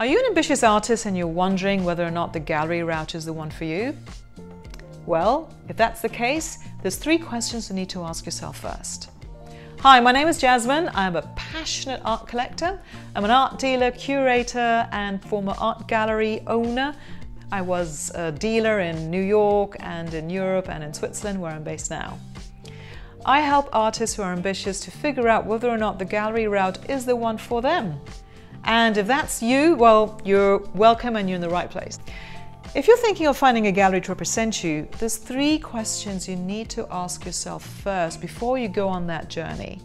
Are you an ambitious artist and you're wondering whether or not the gallery route is the one for you? Well, if that's the case, there's three questions you need to ask yourself first. Hi, my name is Jasmine. I'm a passionate art collector. I'm an art dealer, curator, and former art gallery owner. I was a dealer in New York and in Europe and in Switzerland, where I'm based now. I help artists who are ambitious to figure out whether or not the gallery route is the one for them. And if that's you, well, you're welcome and you're in the right place. If you're thinking of finding a gallery to represent you, there's three questions you need to ask yourself first before you go on that journey.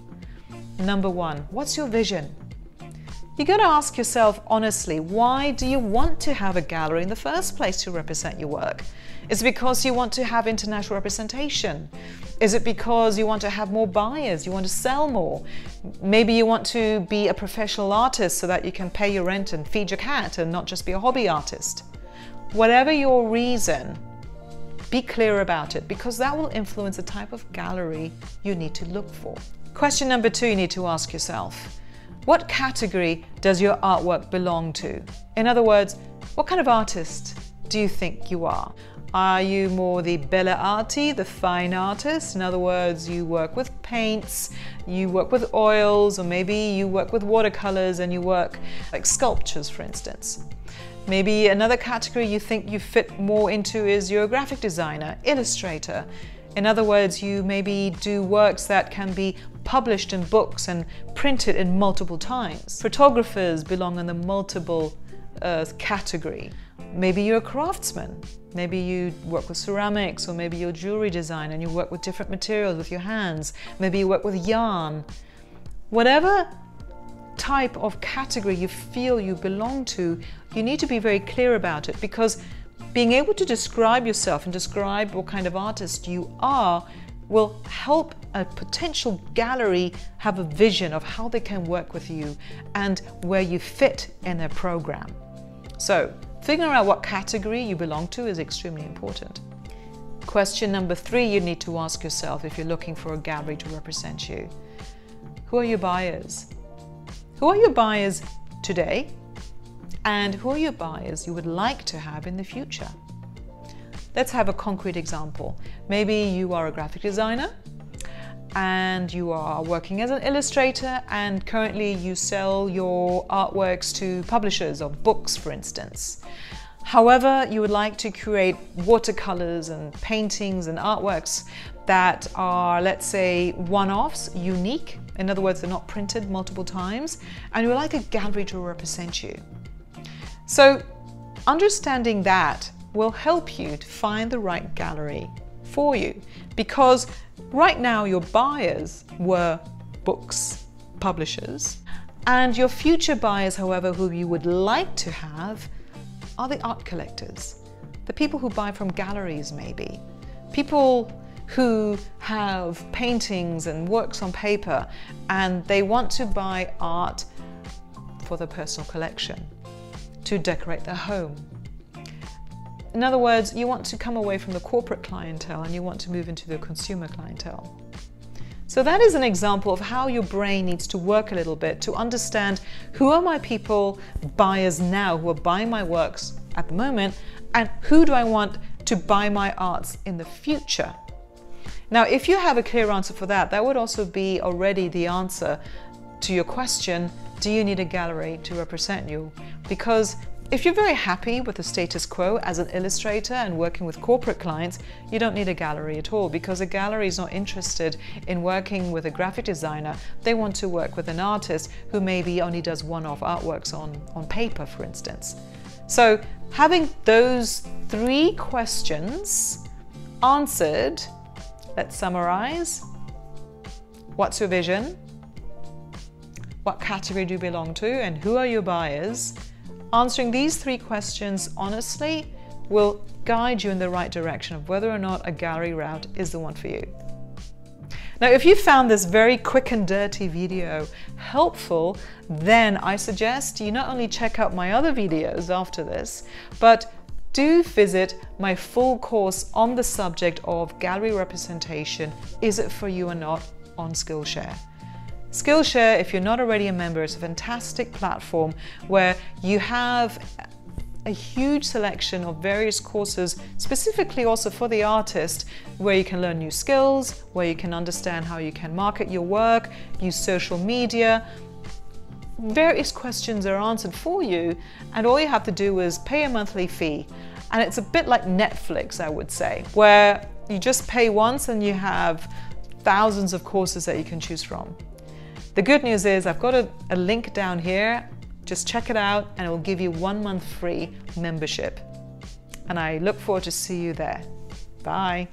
Number one, what's your vision? You got to ask yourself honestly, why do you want to have a gallery in the first place to represent your work? Is it because you want to have international representation? Is it because you want to have more buyers? You want to sell more? Maybe you want to be a professional artist so that you can pay your rent and feed your cat and not just be a hobby artist. Whatever your reason, be clear about it because that will influence the type of gallery you need to look for. Question number two you need to ask yourself. What category does your artwork belong to? In other words, what kind of artist do you think you are? Are you more the bella arti, the fine artist? In other words, you work with paints, you work with oils, or maybe you work with watercolors and you work like sculptures, for instance. Maybe another category you think you fit more into is you're a graphic designer, illustrator. In other words, you maybe do works that can be published in books and printed in multiple times. Photographers belong in the multiple uh, category. Maybe you're a craftsman. Maybe you work with ceramics, or maybe you're jewelry designer and you work with different materials with your hands. Maybe you work with yarn. Whatever type of category you feel you belong to, you need to be very clear about it because being able to describe yourself and describe what kind of artist you are will help a potential gallery have a vision of how they can work with you and where you fit in their program. So Figuring out what category you belong to is extremely important. Question number three you need to ask yourself if you're looking for a gallery to represent you. Who are your buyers? Who are your buyers today? And who are your buyers you would like to have in the future? Let's have a concrete example. Maybe you are a graphic designer and you are working as an illustrator and currently you sell your artworks to publishers of books, for instance. However, you would like to create watercolors and paintings and artworks that are, let's say, one-offs, unique. In other words, they're not printed multiple times, and you would like a gallery to represent you. So understanding that will help you to find the right gallery for you. Because right now your buyers were books publishers and your future buyers, however, who you would like to have are the art collectors, the people who buy from galleries maybe, people who have paintings and works on paper and they want to buy art for their personal collection, to decorate their home, in other words, you want to come away from the corporate clientele and you want to move into the consumer clientele. So that is an example of how your brain needs to work a little bit to understand who are my people, buyers now who are buying my works at the moment, and who do I want to buy my arts in the future. Now, if you have a clear answer for that, that would also be already the answer to your question, do you need a gallery to represent you? Because if you're very happy with the status quo as an illustrator and working with corporate clients, you don't need a gallery at all because a gallery is not interested in working with a graphic designer. They want to work with an artist who maybe only does one-off artworks on, on paper, for instance. So having those three questions answered, let's summarize. What's your vision? What category do you belong to and who are your buyers? Answering these three questions honestly will guide you in the right direction of whether or not a gallery route is the one for you. Now, if you found this very quick and dirty video helpful, then I suggest you not only check out my other videos after this, but do visit my full course on the subject of gallery representation, is it for you or not, on Skillshare. Skillshare, if you're not already a member, is a fantastic platform where you have a huge selection of various courses, specifically also for the artist, where you can learn new skills, where you can understand how you can market your work, use social media. Various questions are answered for you, and all you have to do is pay a monthly fee. And it's a bit like Netflix, I would say, where you just pay once and you have thousands of courses that you can choose from. The good news is I've got a, a link down here just check it out and it will give you one month free membership. And I look forward to see you there. Bye.